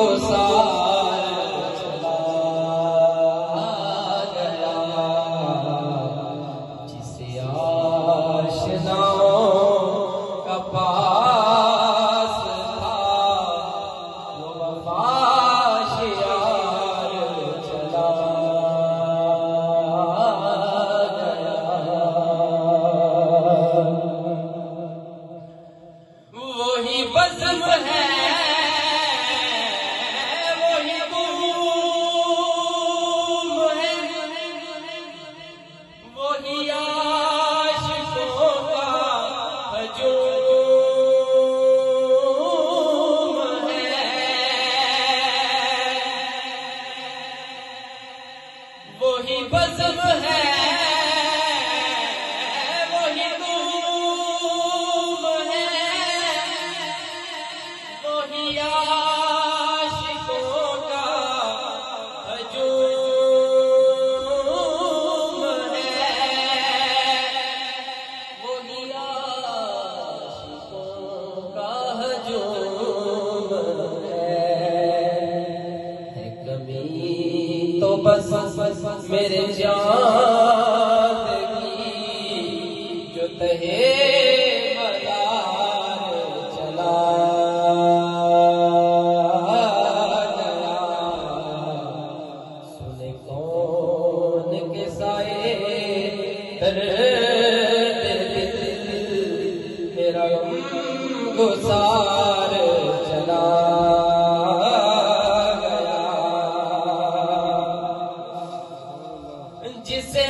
Rosa. बजम बस मेरे जान की जो तहे चला। सुने कौन के मेरा गुस्सा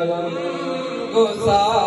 शरण गोसा